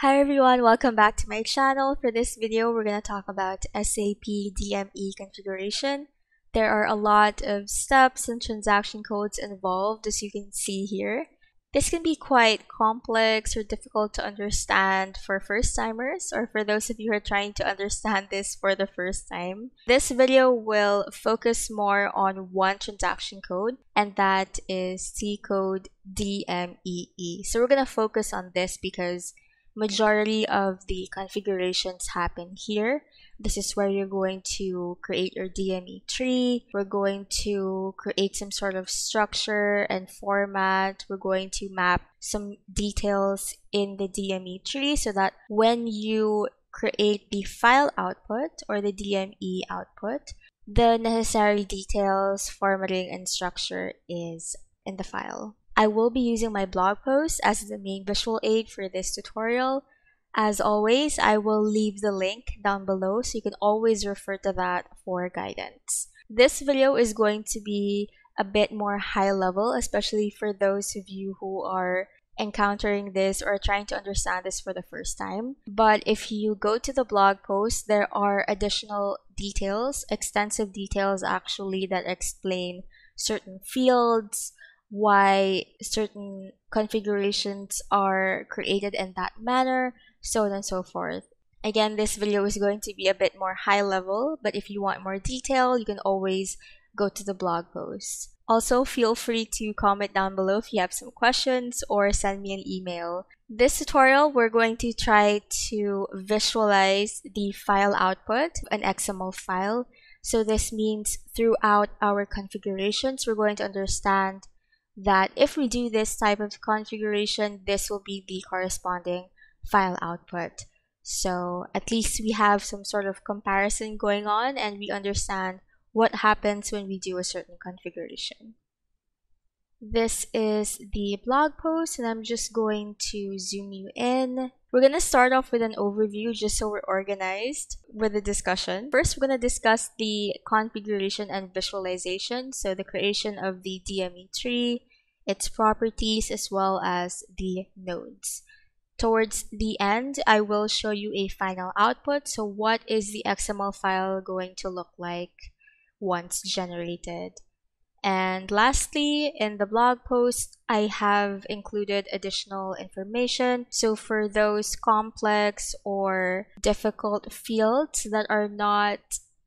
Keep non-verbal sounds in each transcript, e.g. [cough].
Hi everyone, welcome back to my channel. For this video, we're going to talk about SAP DME configuration. There are a lot of steps and transaction codes involved as you can see here. This can be quite complex or difficult to understand for first timers or for those of you who are trying to understand this for the first time. This video will focus more on one transaction code and that is T code DMEE. So we're going to focus on this because majority of the configurations happen here. This is where you're going to create your DME tree. We're going to create some sort of structure and format. We're going to map some details in the DME tree so that when you create the file output or the DME output, the necessary details, formatting, and structure is in the file. I will be using my blog post as the main visual aid for this tutorial. As always, I will leave the link down below so you can always refer to that for guidance. This video is going to be a bit more high level, especially for those of you who are encountering this or trying to understand this for the first time. But if you go to the blog post, there are additional details, extensive details actually, that explain certain fields, why certain configurations are created in that manner, so on and so forth. Again, this video is going to be a bit more high level, but if you want more detail, you can always go to the blog post. Also, feel free to comment down below if you have some questions or send me an email. This tutorial, we're going to try to visualize the file output, an XML file. So this means throughout our configurations, we're going to understand that if we do this type of configuration, this will be the corresponding file output. So at least we have some sort of comparison going on and we understand what happens when we do a certain configuration. This is the blog post and I'm just going to zoom you in. We're going to start off with an overview just so we're organized with the discussion. First, we're going to discuss the configuration and visualization, so the creation of the DME tree, its properties, as well as the nodes. Towards the end, I will show you a final output. So what is the XML file going to look like once generated? And lastly, in the blog post, I have included additional information. So for those complex or difficult fields that are not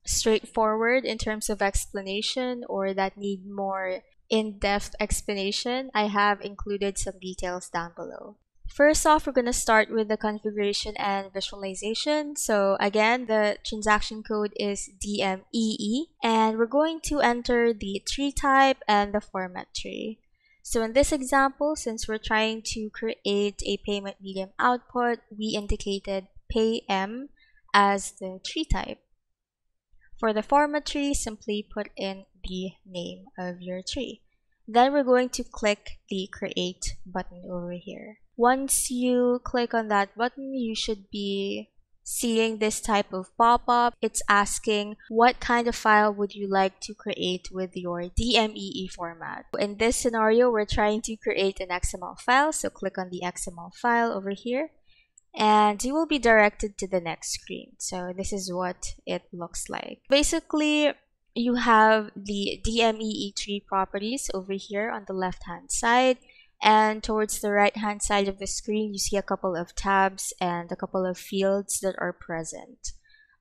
straightforward in terms of explanation or that need more in-depth explanation, I have included some details down below. First off, we're going to start with the configuration and visualization. So again, the transaction code is DMEE, and we're going to enter the tree type and the format tree. So in this example, since we're trying to create a payment medium output, we indicated payM as the tree type. For the format tree, simply put in the name of your tree. Then we're going to click the create button over here. Once you click on that button, you should be seeing this type of pop-up. It's asking what kind of file would you like to create with your DMEE format. In this scenario, we're trying to create an XML file. So click on the XML file over here and you will be directed to the next screen. So this is what it looks like. Basically, you have the DMEE tree properties over here on the left hand side and towards the right hand side of the screen you see a couple of tabs and a couple of fields that are present.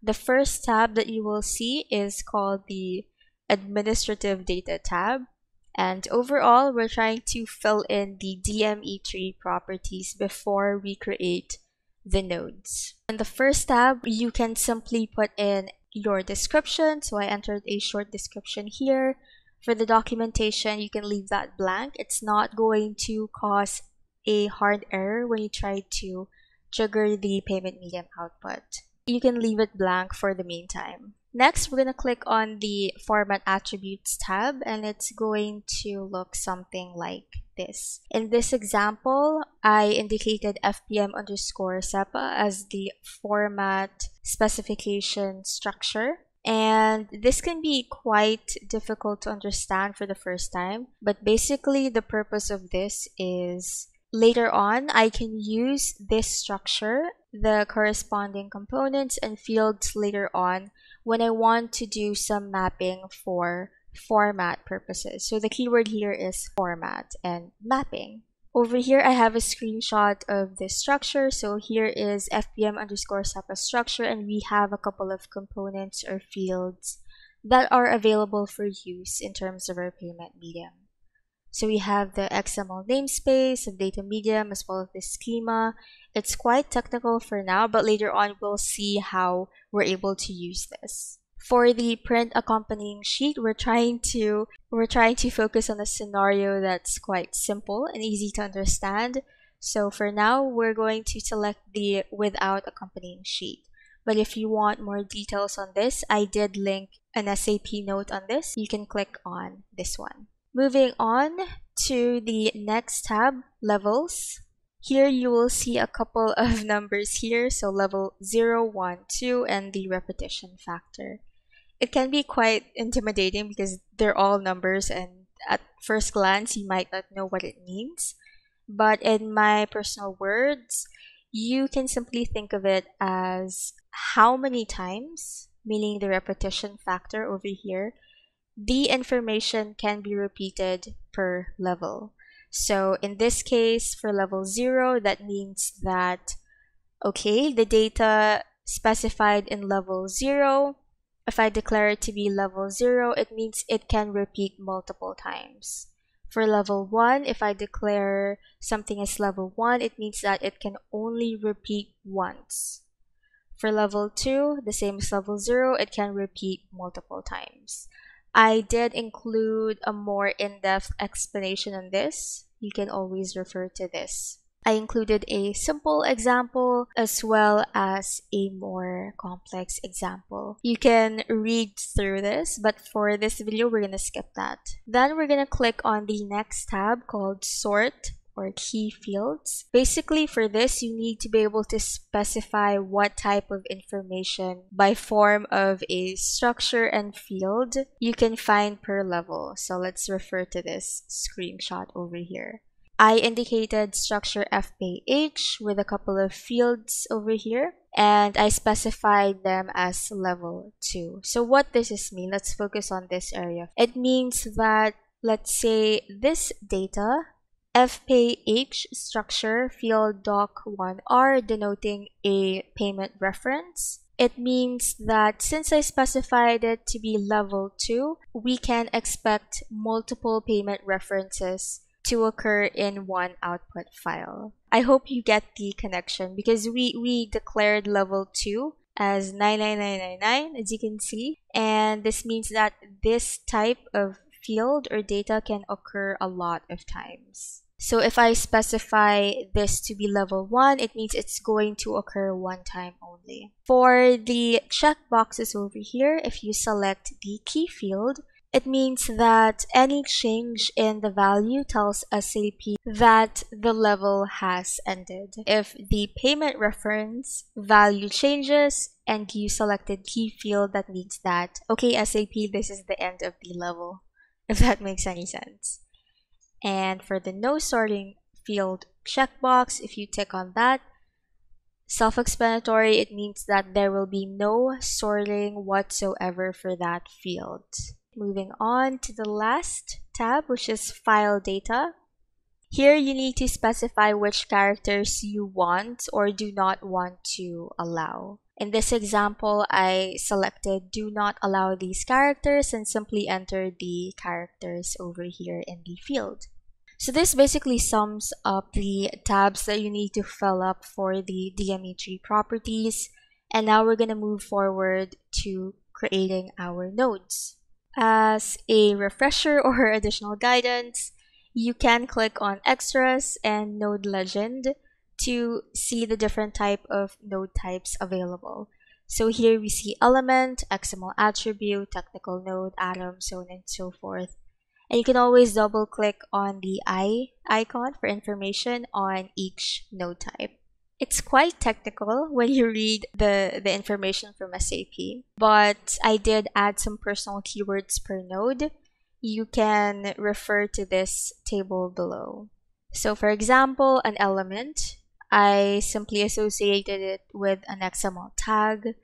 The first tab that you will see is called the administrative data tab and overall we're trying to fill in the DME tree properties before we create the nodes. In the first tab, you can simply put in your description. So I entered a short description here. For the documentation, you can leave that blank. It's not going to cause a hard error when you try to trigger the payment medium output. You can leave it blank for the meantime. Next, we're going to click on the Format Attributes tab and it's going to look something like this. In this example, I indicated FPM underscore SEPA as the format specification structure. And this can be quite difficult to understand for the first time, but basically the purpose of this is later on, I can use this structure, the corresponding components and fields later on when I want to do some mapping for format purposes. So the keyword here is format and mapping. Over here, I have a screenshot of this structure. So here is fpm underscore SEPA structure, and we have a couple of components or fields that are available for use in terms of our payment medium. So we have the XML namespace, the data medium, as well as the schema. It's quite technical for now, but later on we'll see how we're able to use this. For the print accompanying sheet, we're trying to we're trying to focus on a scenario that's quite simple and easy to understand. So for now, we're going to select the without accompanying sheet. But if you want more details on this, I did link an SAP note on this. You can click on this one. Moving on to the next tab, levels. Here you will see a couple [laughs] of numbers here, so level 0, 1, 2, and the repetition factor. It can be quite intimidating because they're all numbers and at first glance you might not know what it means. But in my personal words, you can simply think of it as how many times, meaning the repetition factor over here, the information can be repeated per level. So in this case, for level 0, that means that, okay, the data specified in level 0, if I declare it to be level 0, it means it can repeat multiple times. For level 1, if I declare something as level 1, it means that it can only repeat once. For level 2, the same as level 0, it can repeat multiple times. I did include a more in-depth explanation on this. You can always refer to this. I included a simple example as well as a more complex example. You can read through this, but for this video, we're going to skip that. Then we're going to click on the next tab called Sort or key fields. Basically for this, you need to be able to specify what type of information by form of a structure and field you can find per level. So let's refer to this screenshot over here. I indicated structure FPH with a couple of fields over here and I specified them as level 2. So what does this mean? Let's focus on this area. It means that let's say this data FPH structure field doc1r denoting a payment reference. It means that since I specified it to be level 2, we can expect multiple payment references to occur in one output file. I hope you get the connection because we, we declared level 2 as 99999 as you can see and this means that this type of field or data can occur a lot of times. So if I specify this to be level 1, it means it's going to occur one time only. For the checkboxes over here, if you select the key field, it means that any change in the value tells SAP that the level has ended. If the payment reference value changes and you selected key field, that means that, okay, SAP, this is the end of the level [laughs] if that makes any sense. And for the no sorting field checkbox, if you tick on that, self-explanatory, it means that there will be no sorting whatsoever for that field. Moving on to the last tab, which is file data. Here you need to specify which characters you want or do not want to allow. In this example, I selected do not allow these characters and simply enter the characters over here in the field. So this basically sums up the tabs that you need to fill up for the DME tree properties. And now we're going to move forward to creating our nodes. As a refresher [laughs] or additional guidance, you can click on extras and node legend to see the different type of node types available. So here we see element, XML attribute, technical node, atom, so on and so forth. And you can always double click on the eye icon for information on each node type. It's quite technical when you read the, the information from SAP, but I did add some personal keywords per node. You can refer to this table below. So for example, an element, I simply associated it with an XML tag.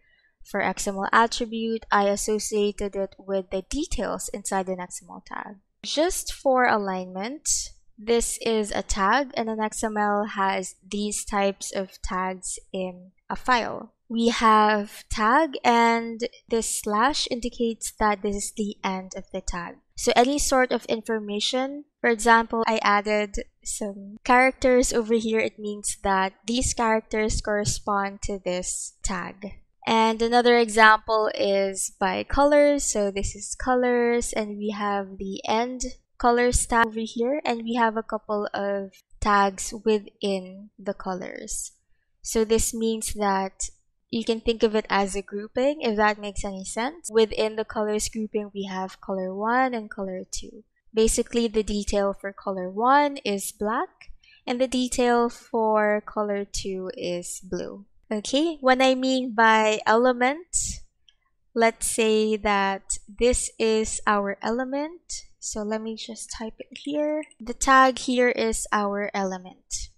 For XML attribute, I associated it with the details inside an XML tag. Just for alignment, this is a tag and an XML has these types of tags in a file. We have tag and this slash indicates that this is the end of the tag. So any sort of information, for example, I added some characters over here, it means that these characters correspond to this tag. And another example is by colors. So this is colors and we have the end colors tag over here and we have a couple of tags within the colors. So this means that you can think of it as a grouping if that makes any sense. Within the colors grouping we have color 1 and color 2. Basically the detail for color 1 is black and the detail for color 2 is blue. Okay, when I mean by element, let's say that this is our element. So let me just type it here. The tag here is our element.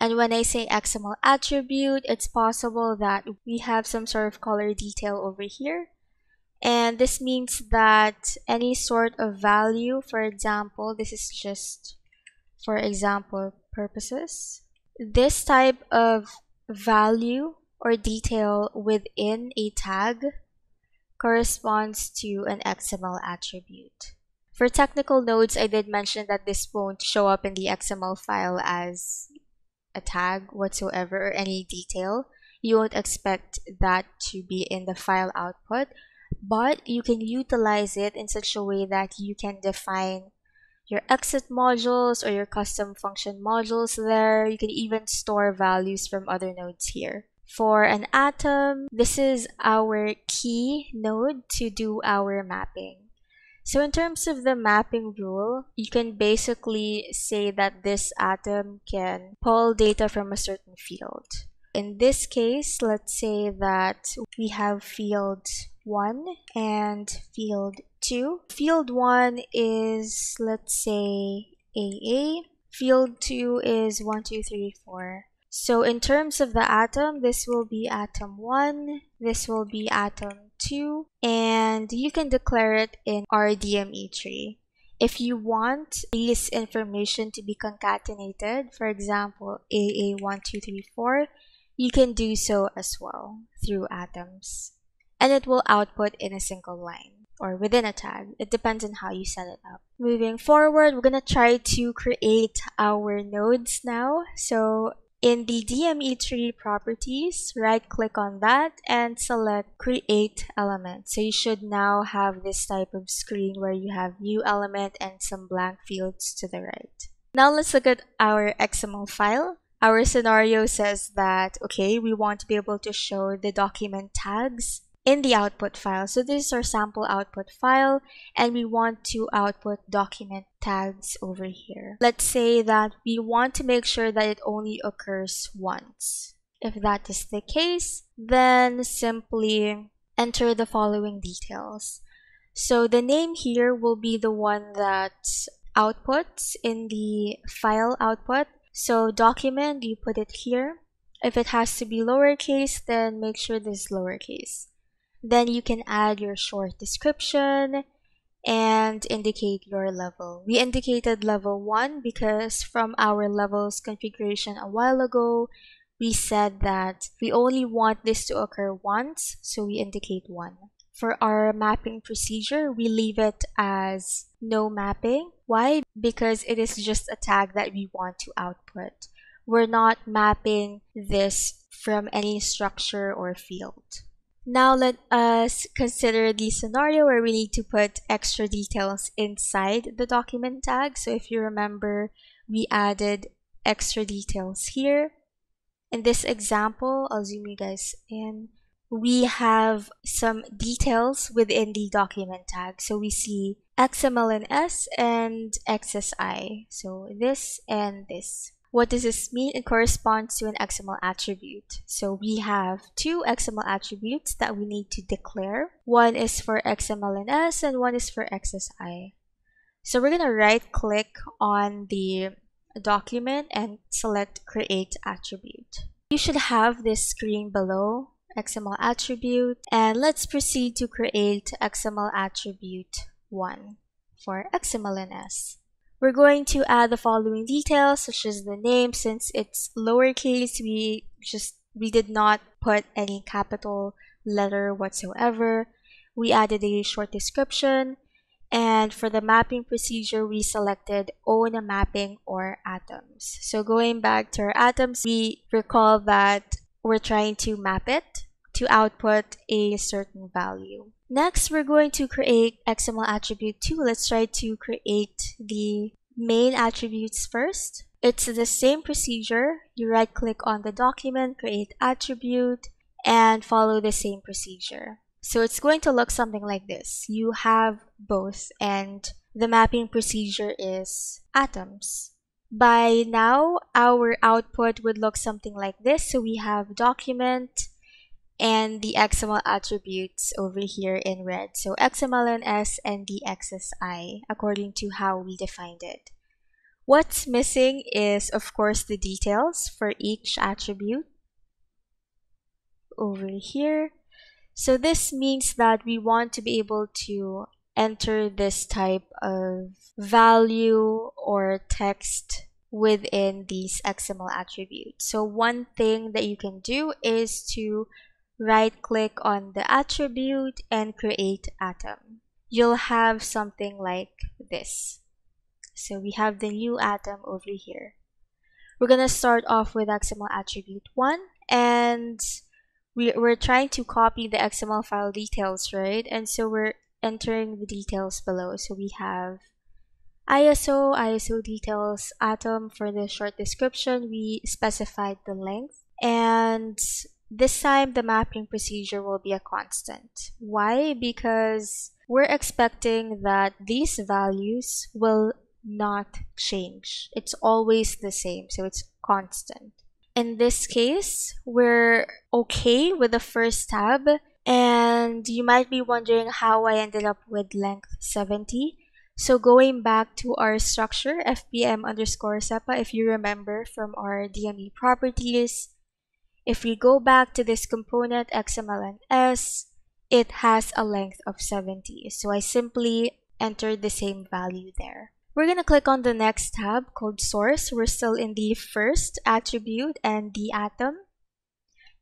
And when I say XML attribute, it's possible that we have some sort of color detail over here. And this means that any sort of value, for example, this is just for example purposes. This type of value or detail within a tag corresponds to an XML attribute. For technical nodes, I did mention that this won't show up in the XML file as a tag whatsoever or any detail. You won't expect that to be in the file output, but you can utilize it in such a way that you can define your exit modules or your custom function modules there. You can even store values from other nodes here. For an atom, this is our key node to do our mapping. So in terms of the mapping rule, you can basically say that this atom can pull data from a certain field. In this case, let's say that we have field 1 and field 2. Field 1 is, let's say, AA. Field 2 is 1, 2, 3, 4. So in terms of the atom, this will be atom 1, this will be atom 2, and you can declare it in our DME tree. If you want this information to be concatenated, for example, AA1234, you can do so as well through atoms. And it will output in a single line or within a tag. It depends on how you set it up. Moving forward, we're going to try to create our nodes now. So in the DME tree properties, right click on that and select create element. So you should now have this type of screen where you have new element and some blank fields to the right. Now let's look at our XML file. Our scenario says that, okay, we want to be able to show the document tags in the output file. So this is our sample output file and we want to output document tags over here. Let's say that we want to make sure that it only occurs once. If that is the case, then simply enter the following details. So the name here will be the one that outputs in the file output. So document, you put it here. If it has to be lowercase, then make sure this is lowercase. Then you can add your short description and indicate your level. We indicated level 1 because from our levels configuration a while ago, we said that we only want this to occur once, so we indicate 1. For our mapping procedure, we leave it as no mapping. Why? Because it is just a tag that we want to output. We're not mapping this from any structure or field. Now let us consider the scenario where we need to put extra details inside the document tag. So if you remember, we added extra details here. In this example, I'll zoom you guys in. We have some details within the document tag. So we see XMLNS and XSI. So this and this. What does this mean? It corresponds to an XML attribute. So we have two XML attributes that we need to declare. One is for XMLNS and one is for XSI. So we're going to right click on the document and select create attribute. You should have this screen below XML attribute and let's proceed to create XML attribute 1 for XMLNS. We're going to add the following details such as the name since it's lowercase we just we did not put any capital letter whatsoever. We added a short description and for the mapping procedure, we selected own a mapping or atoms. So going back to our atoms, we recall that we're trying to map it to output a certain value. Next, we're going to create XML attribute 2. Let's try to create the main attributes first. It's the same procedure. You right click on the document, create attribute, and follow the same procedure. So it's going to look something like this. You have both and the mapping procedure is atoms. By now, our output would look something like this. So we have document and the XML attributes over here in red. So XMLNS and the XSI according to how we defined it. What's missing is, of course, the details for each attribute over here. So this means that we want to be able to enter this type of value or text within these XML attributes. So one thing that you can do is to right click on the attribute and create atom. You'll have something like this. So we have the new atom over here. We're gonna start off with XML attribute 1 and we, we're trying to copy the XML file details, right? And so we're entering the details below. So we have ISO, ISO details, atom for the short description. We specified the length. And this time the mapping procedure will be a constant. Why? Because we're expecting that these values will not change. It's always the same, so it's constant. In this case, we're okay with the first tab and you might be wondering how I ended up with length 70. So going back to our structure, fpm underscore sepa, if you remember from our DME properties, if we go back to this component XMLNS, it has a length of 70. So I simply entered the same value there. We're going to click on the next tab called source. We're still in the first attribute and the atom.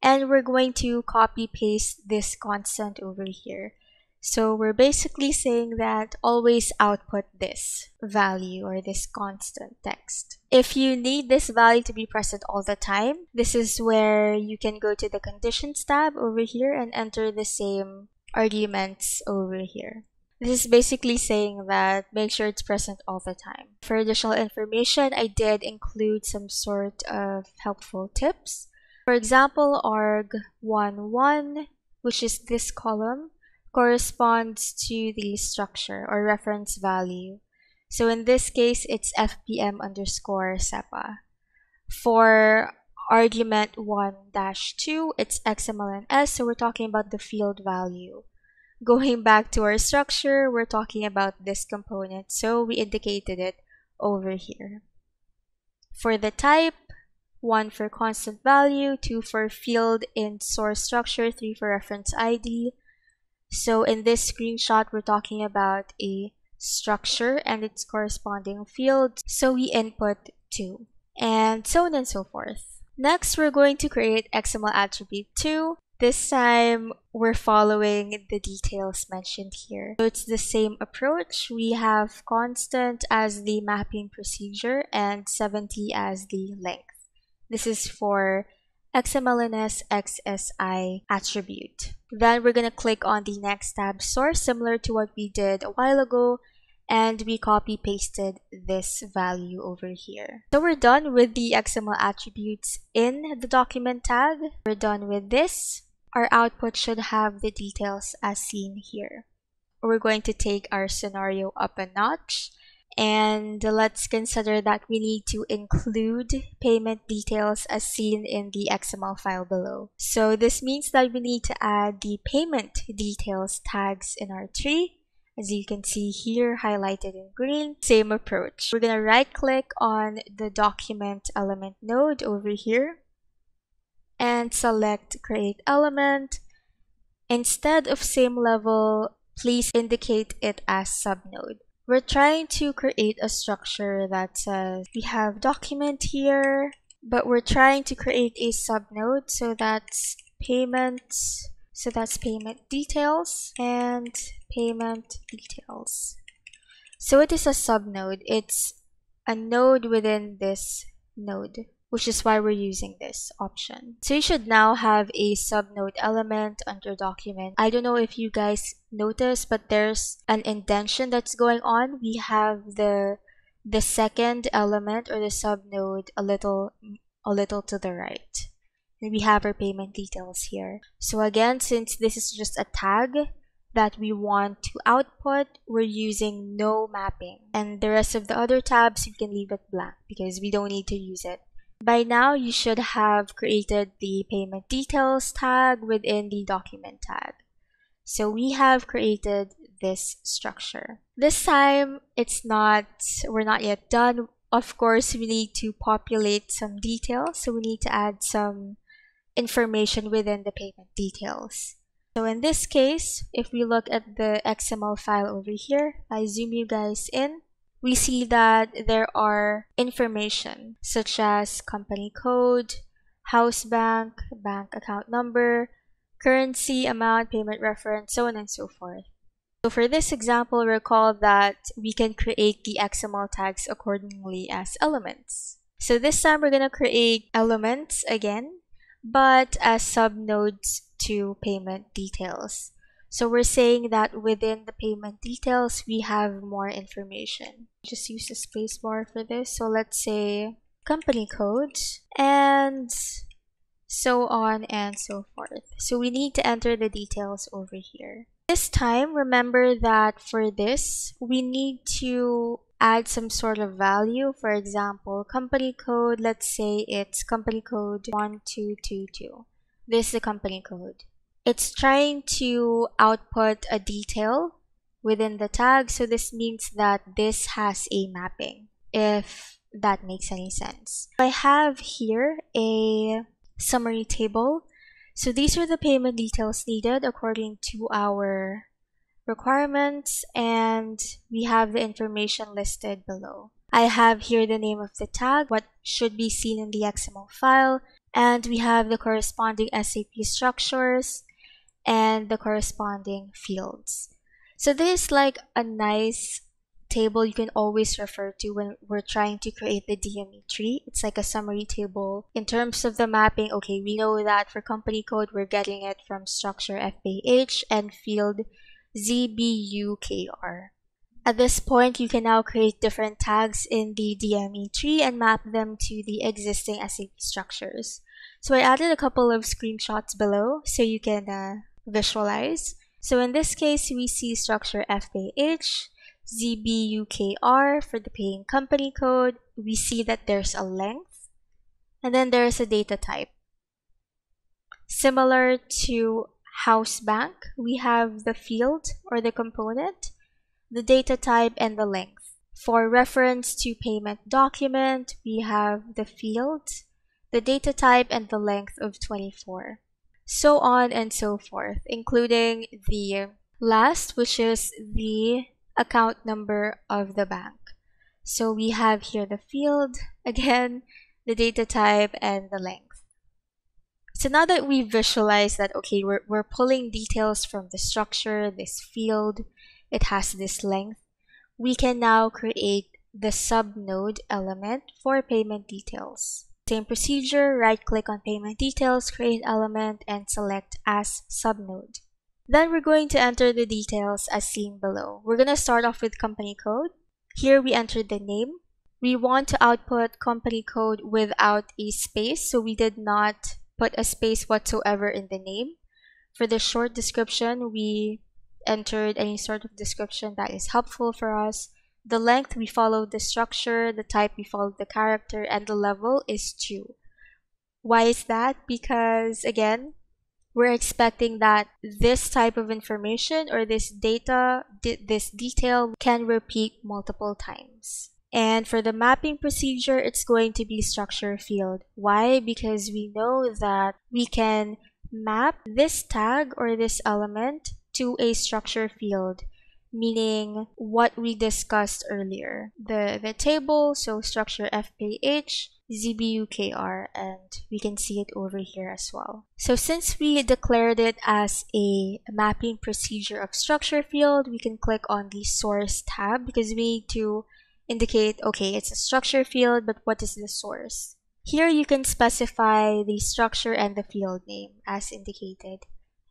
And we're going to copy paste this constant over here. So we're basically saying that always output this value or this constant text. If you need this value to be present all the time, this is where you can go to the conditions tab over here and enter the same arguments over here. This is basically saying that make sure it's present all the time. For additional information, I did include some sort of helpful tips. For example, arg11, which is this column, corresponds to the structure or reference value. So in this case, it's fpm underscore sepa. For argument 1-2, it's xmlns, so we're talking about the field value. Going back to our structure, we're talking about this component, so we indicated it over here. For the type, 1 for constant value, 2 for field in source structure, 3 for reference ID. So in this screenshot, we're talking about a structure and its corresponding field, so we input 2, and so on and so forth. Next, we're going to create XML attribute 2. This time, we're following the details mentioned here. So it's the same approach. We have constant as the mapping procedure and 70 as the length. This is for XMLNS XSI attribute. Then we're going to click on the next tab source similar to what we did a while ago and we copy pasted this value over here. So we're done with the XML attributes in the document tag. We're done with this our output should have the details as seen here. We're going to take our scenario up a notch and let's consider that we need to include payment details as seen in the XML file below. So this means that we need to add the payment details tags in our tree. as you can see here highlighted in green same approach we're gonna right click on the document element node over here and select create element instead of same level please indicate it as subnode we're trying to create a structure that says we have document here but we're trying to create a subnode so that's payments so that's payment details and payment details. So it is a subnode. It's a node within this node, which is why we're using this option. So you should now have a subnode element under document. I don't know if you guys notice, but there's an indentation that's going on. We have the the second element or the subnode a little a little to the right and we have our payment details here. So again, since this is just a tag that we want to output, we're using no mapping. And the rest of the other tabs, you can leave it blank because we don't need to use it. By now, you should have created the payment details tag within the document tag. So we have created this structure. This time, it's not, we're not yet done. Of course, we need to populate some details. So we need to add some information within the payment details. So in this case, if we look at the XML file over here, I zoom you guys in, we see that there are information such as company code, house bank, bank account number, currency, amount, payment reference, so on and so forth. So for this example, recall that we can create the XML tags accordingly as elements. So this time we're going to create elements again but as subnodes to payment details. So we're saying that within the payment details, we have more information. Just use the spacebar for this. So let's say company code and so on and so forth. So we need to enter the details over here. This time, remember that for this, we need to add some sort of value. For example, company code, let's say it's company code 1222. This is the company code. It's trying to output a detail within the tag. So this means that this has a mapping, if that makes any sense. I have here a summary table. So these are the payment details needed according to our requirements and we have the information listed below. I have here the name of the tag, what should be seen in the XML file, and we have the corresponding SAP structures and the corresponding fields. So this is like a nice table you can always refer to when we're trying to create the DME tree. It's like a summary table. In terms of the mapping, okay, we know that for company code, we're getting it from structure FPH and field ZBUKR. At this point, you can now create different tags in the DME tree and map them to the existing SAP structures. So I added a couple of screenshots below so you can uh, visualize. So in this case, we see structure FPH, ZBUKR for the paying company code. We see that there's a length, and then there's a data type. Similar to house bank, we have the field or the component, the data type, and the length. For reference to payment document, we have the field, the data type, and the length of 24. So on and so forth, including the last, which is the account number of the bank. So we have here the field, [laughs] again, the data type, and the length. So now that we visualize that, okay, we're, we're pulling details from the structure, this field, it has this length, we can now create the subnode element for payment details. Same procedure, right click on payment details, create element, and select as subnode. Then we're going to enter the details as seen below. We're going to start off with company code. Here we enter the name. We want to output company code without a space, so we did not put a space whatsoever in the name. For the short description, we entered any sort of description that is helpful for us. The length, we followed the structure. The type, we followed the character. And the level is 2. Why is that? Because, again, we're expecting that this type of information or this data, this detail can repeat multiple times. And for the mapping procedure, it's going to be structure field. Why? Because we know that we can map this tag or this element to a structure field meaning what we discussed earlier. The, the table, so structure FPH, ZBUKR, and we can see it over here as well. So since we declared it as a mapping procedure of structure field, we can click on the source tab because we need to indicate, okay, it's a structure field, but what is the source? Here you can specify the structure and the field name as indicated.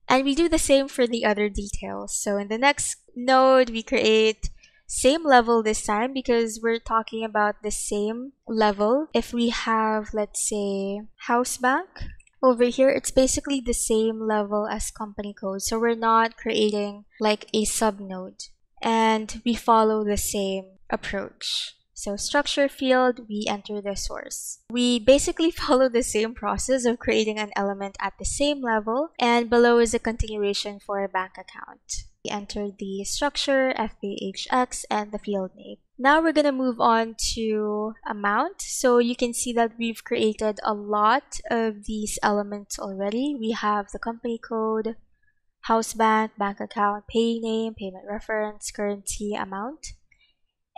And we do the same for the other details. So in the next node, we create same level this time because we're talking about the same level. If we have, let's say, house bank, over here, it's basically the same level as company code. So we're not creating like a sub node and we follow the same approach. So structure field, we enter the source. We basically [laughs] follow the same process of creating an element at the same level and below is a continuation for a bank account. We enter the structure, FPHX, and the field name. Now we're going to move on to amount. So you can see that we've created a lot of these elements already. We have the company code, house bank, bank account, pay name, payment reference, currency, amount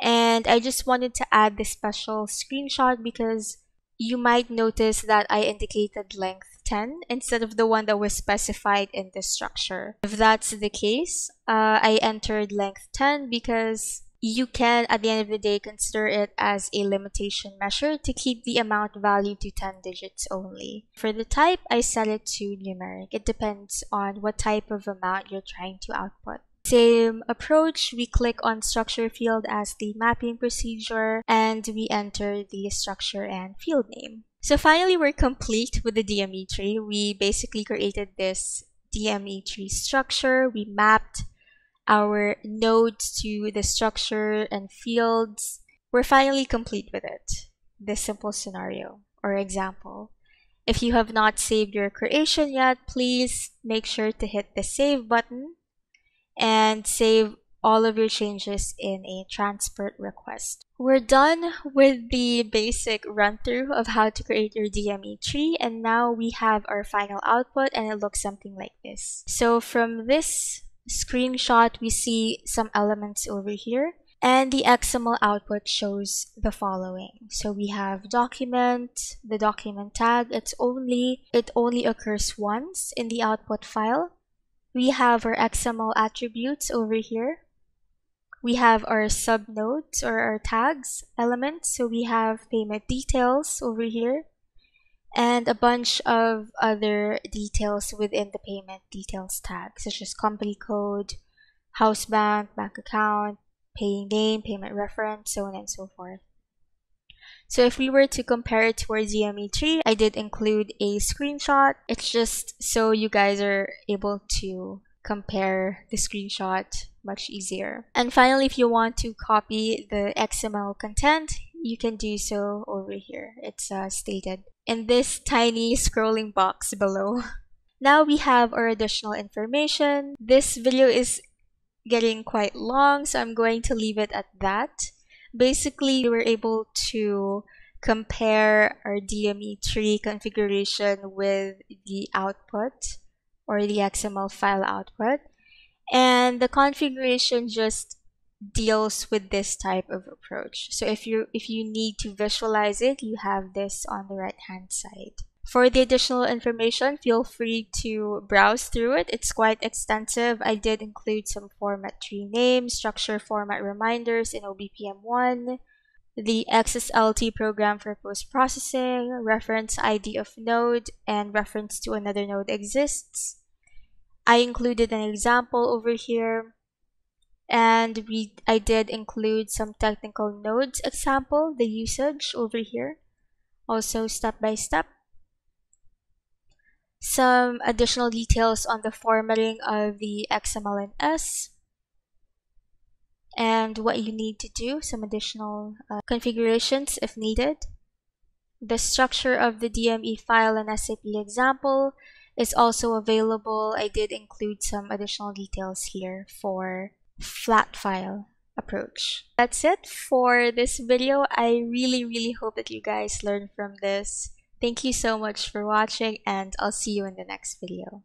and I just wanted to add this special screenshot because you might notice that I indicated length 10 instead of the one that was specified in the structure. If that's the case, uh, I entered length 10 because you can, at the end of the day, consider it as a limitation measure to keep the amount value to 10 digits only. For the type, I set it to numeric. It depends on what type of amount you're trying to output. Same approach, we click on structure field as the mapping procedure and we enter the structure and field name. So finally, we're complete with the DME tree. We basically created this DME tree structure. We mapped our nodes to the structure and fields. We're finally complete with it. This simple scenario or example. If you have not saved your creation yet, please make sure to hit the save button and save all of your changes in a transport request. We're done with the basic run through of how to create your DME tree and now we have our final output and it looks something like this. So from this screenshot we see some elements over here and the XML output shows the following. So we have document, the document tag, it's only it only occurs once in the output file we have our XML attributes over here. We have our subnodes or our tags elements. So we have payment details over here and a bunch of other details within the payment details tag, such as company code, house bank, bank account, paying name, payment reference, so on and so forth. So if we were to compare it to our DME tree, I did include a screenshot. It's just so you guys are able to compare the screenshot much easier. And finally, if you want to copy the XML content, you can do so over here. It's uh, stated in this tiny scrolling box below. [laughs] Now we have our additional information. This video is getting quite long, so I'm going to leave it at that basically we were able to compare our DME tree configuration with the output or the XML file output. And the configuration just deals with this type of approach. So if you if you need to visualize it, you have this on the right hand side. For the additional information, feel free to browse through it. It's quite extensive. I did include some format tree names, structure format reminders in OBPM1, the XSLT program for post-processing, reference ID of node, and reference to another node exists. I included an example over here and we I did include some technical nodes example, the usage over here, also step by step some additional details on the formatting of the XMLNS and what you need to do, some additional uh, configurations if needed. The structure of the DME file and SAP example is also available. I did include some additional details here for flat file approach. That's it for this video. I really, really hope that you guys learned from this. Thank you so much for watching and I'll see you in the next video.